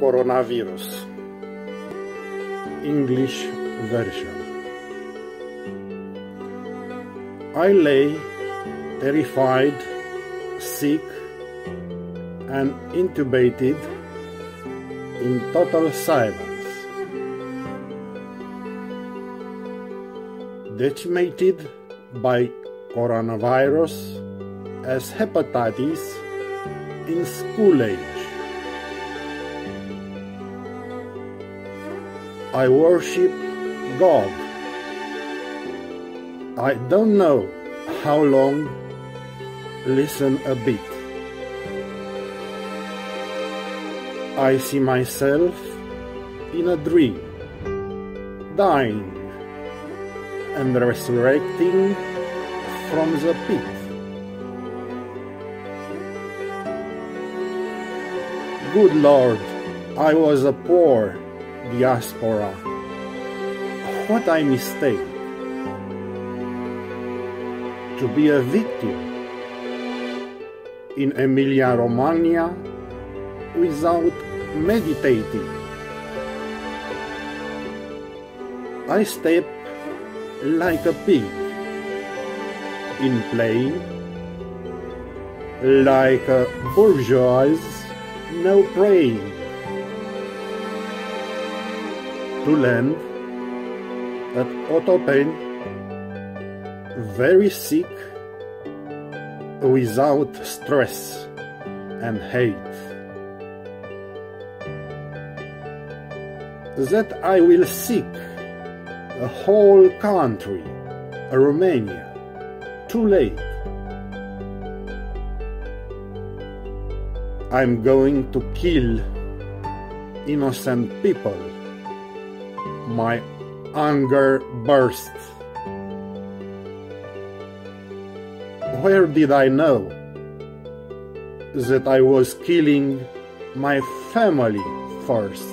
coronavirus. English version. I lay terrified, sick, and intubated in total silence. Decimated by coronavirus as hepatitis in school age. I worship God. I don't know how long. Listen a bit. I see myself in a dream, dying and resurrecting from the pit. Good Lord, I was a poor diaspora. What I mistake to be a victim in Emilia Romagna without meditating. I step like a pig in playing, like a bourgeois no praying. To land at Otopen, very sick, without stress and hate. That I will seek a whole country, a Romania, too late. I'm going to kill innocent people. My anger burst. Where did I know that I was killing my family first?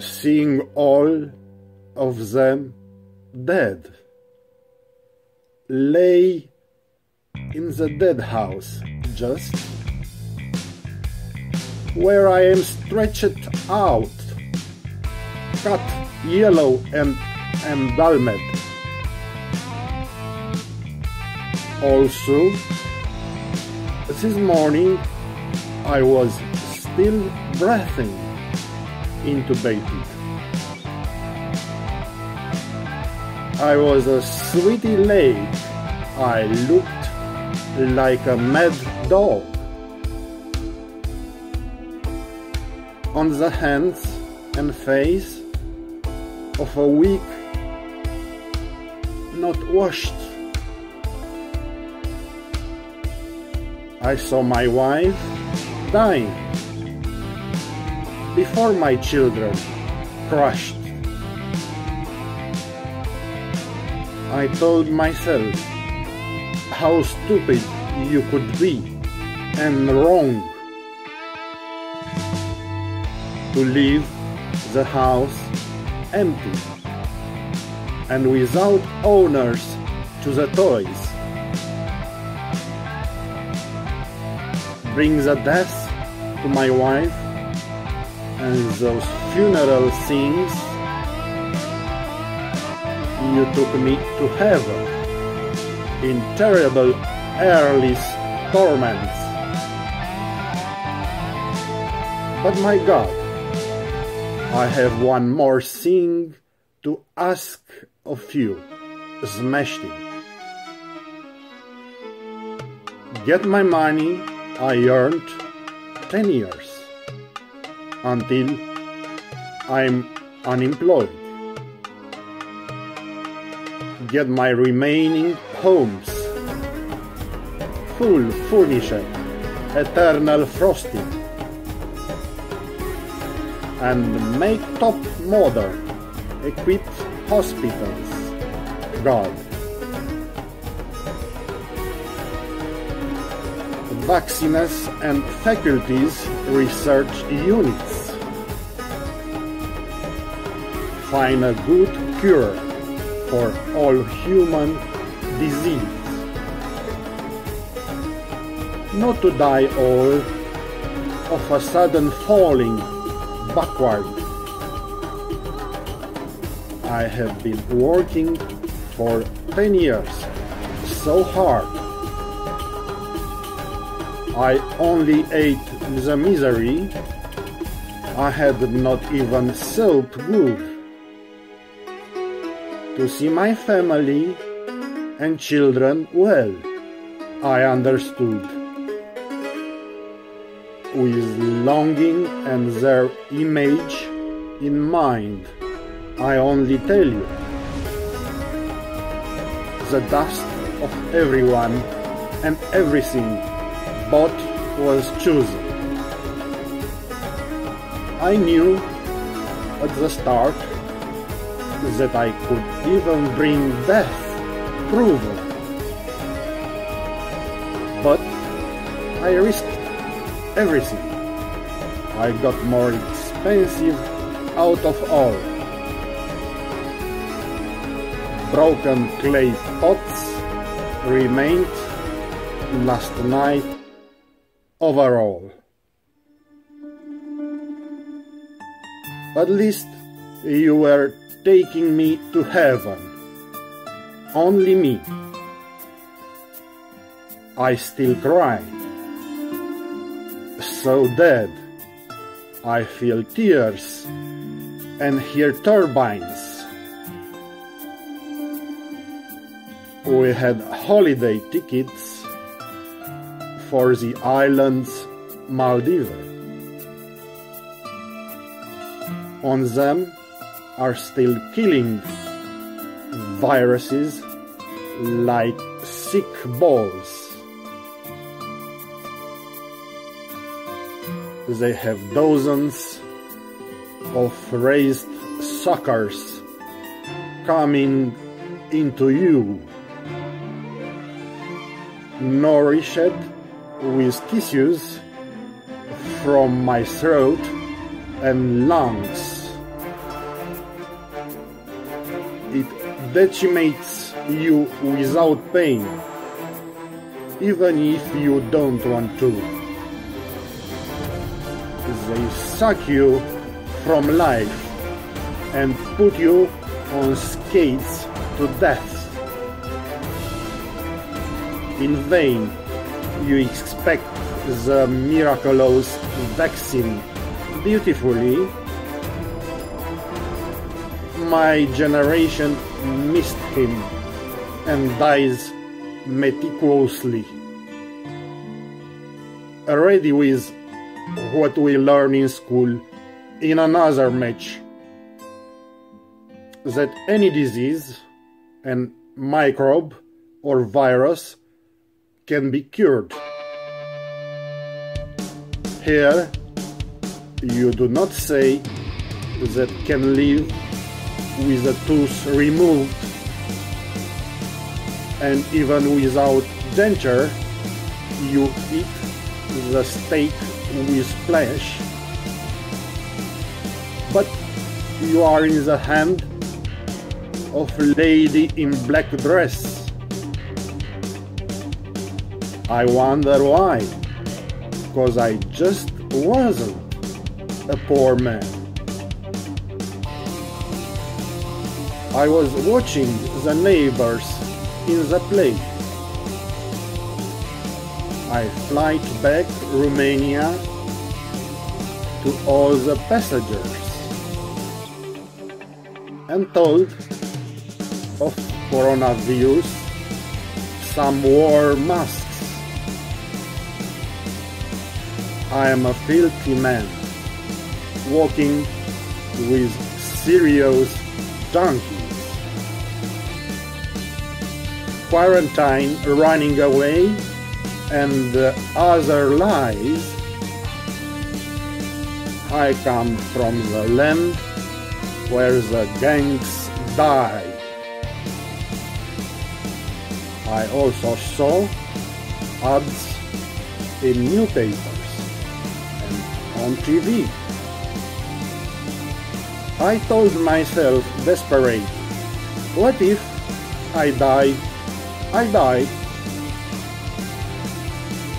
Seeing all of them dead, lay in the dead house, just where I am stretched out, cut yellow and embalmed. Also, this morning I was still breathing intubated. I was a sweetie lake. I looked like a mad dog. On the hands and face of a weak, not washed. I saw my wife dying before my children crushed. I told myself how stupid you could be and wrong to leave the house empty and without owners to the toys. Bring the death to my wife and those funeral scenes you took me to heaven in terrible early torments. But my God, I have one more thing to ask of you, Zmeshti. Get my money I earned 10 years until I'm unemployed. Get my remaining homes full furnished, eternal frosting, and make top modern equipped hospitals. God. Vaccines and faculties research units. Find a good cure for all human disease. not to die all of a sudden falling backward. I have been working for 10 years so hard. I only ate the misery. I had not even soap good. To see my family and children well, I understood. With longing and their image in mind, I only tell you. The dust of everyone and everything but was chosen. I knew at the start that I could even bring death proven. But I risked everything. I got more expensive out of all. Broken clay pots remained last night overall. At least you were taking me to heaven. Only me. I still cry. So dead. I feel tears and hear turbines. We had holiday tickets for the islands Maldives. On them are still killing viruses like sick balls. They have dozens of raised suckers coming into you, nourished with tissues from my throat and lungs. It decimates you without pain, even if you don't want to. They suck you from life and put you on skates to death. In vain, you expect the miraculous vaccine beautifully. My generation missed him and dies meticulously. Ready with what we learn in school in another match that any disease and microbe or virus can be cured. Here, you do not say that can live with a tooth removed and even without denture you eat the steak with flesh but you are in the hand of lady in black dress I wonder why because I just wasn't a poor man. I was watching the neighbors in the play. I flight back Romania to all the passengers and told of coronavirus some wore masks. I am a filthy man walking with serious donkeys. Quarantine running away and uh, other lies. I come from the land where the gangs die. I also saw ads in newspapers and on TV. I told myself desperate, what if I die? I die.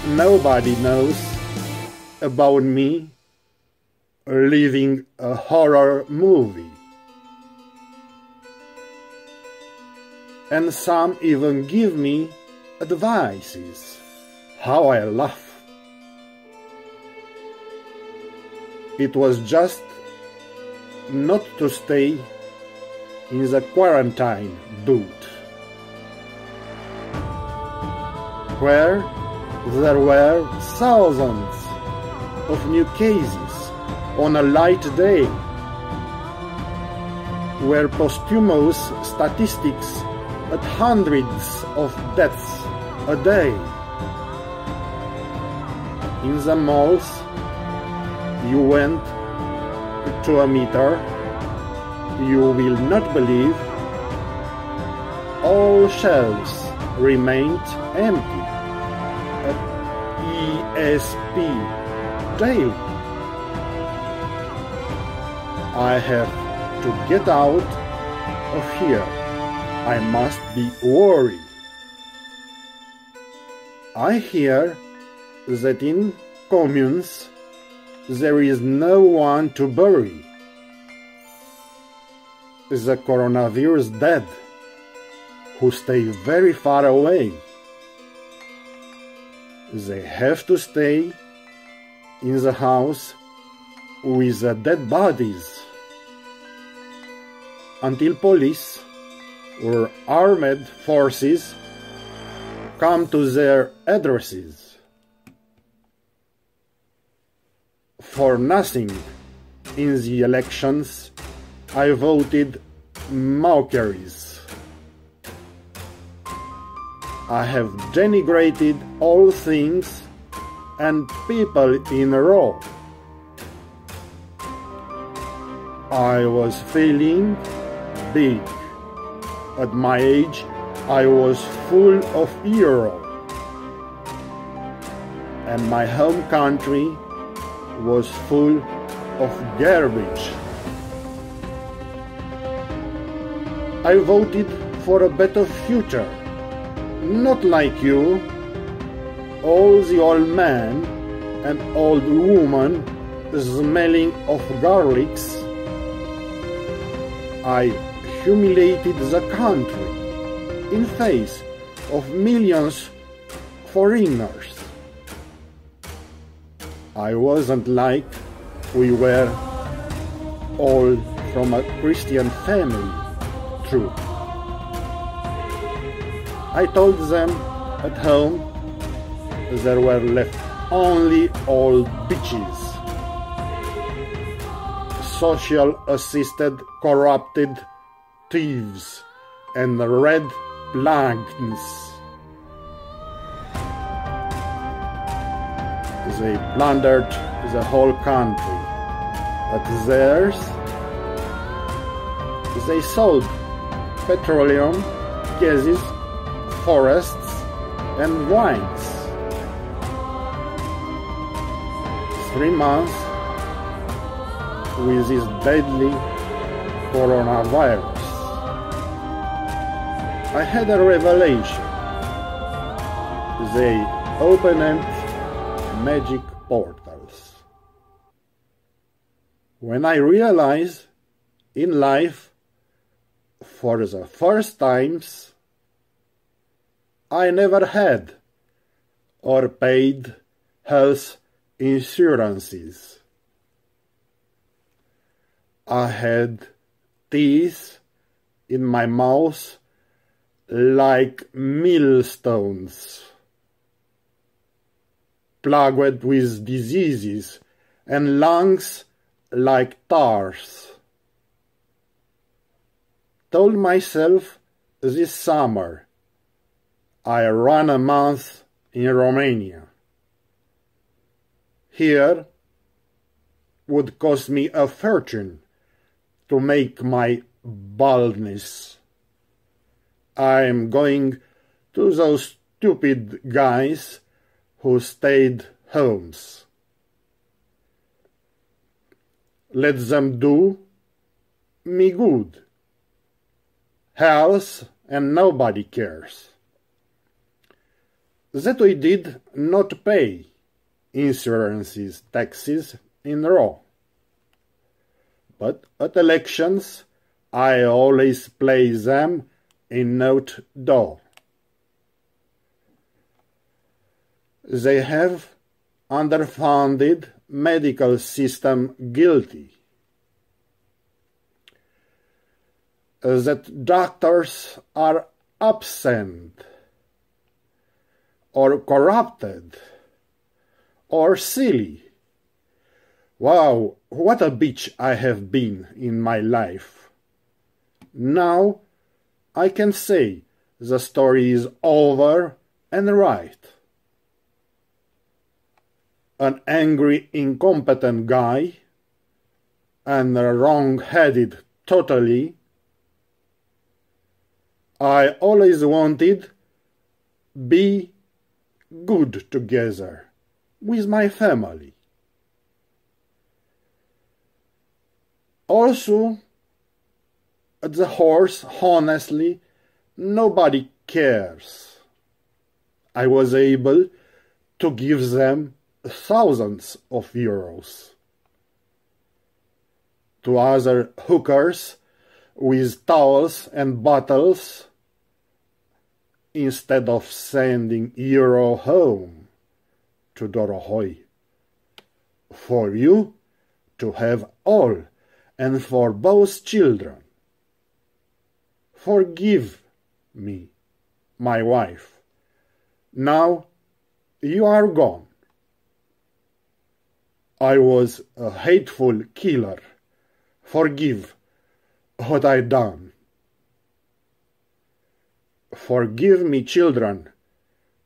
Nobody knows about me living a horror movie. And some even give me advices. How I laugh. It was just not to stay in the quarantine booth, where there were thousands of new cases on a light day, where posthumous statistics at hundreds of deaths a day. In the malls, you went to a meter, you will not believe, all shelves remained empty ESP daily. I have to get out of here. I must be worried. I hear that in communes there is no one to bury. The coronavirus dead, who stay very far away. They have to stay in the house with the dead bodies until police or armed forces come to their addresses. For nothing in the elections, I voted mockeries. I have denigrated all things and people in a row. I was feeling big. At my age, I was full of hero. And my home country was full of garbage. I voted for a better future. Not like you, all the old man and old woman smelling of garlics. I humiliated the country in face of millions foreigners. I wasn't like we were all from a Christian family, true. I told them at home there were left only old bitches, social assisted, corrupted thieves, and red plagues. They plundered the whole country. but theirs, they sold petroleum, gases, forests, and wines. Three months with this deadly coronavirus. I had a revelation. They opened magic portals. When I realized in life for the first times I never had or paid health insurances. I had teeth in my mouth like millstones, plagued with diseases, and lungs like tars. Told myself this summer I run a month in Romania. Here would cost me a fortune to make my baldness. I'm going to those stupid guys who stayed homes. Let them do me good. Health and nobody cares. That we did not pay insurances taxes in raw. But at elections, I always play them in note do. They have underfunded medical system guilty. That doctors are absent or corrupted or silly. Wow, what a bitch I have been in my life. Now I can say the story is over and right. An angry, incompetent guy and wrong headed totally. I always wanted be good together with my family. Also, at the horse, honestly, nobody cares. I was able to give them thousands of euros. To other hookers with towels and bottles, instead of sending euro home to Dorohoi. For you to have all, and for both children. Forgive me, my wife. Now you are gone. I was a hateful killer. Forgive what I done. Forgive me, children.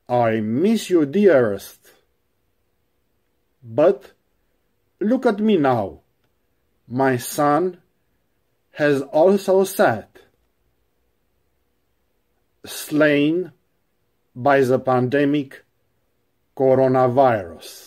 I miss you dearest. But look at me now. My son has also sat, slain by the pandemic coronavirus.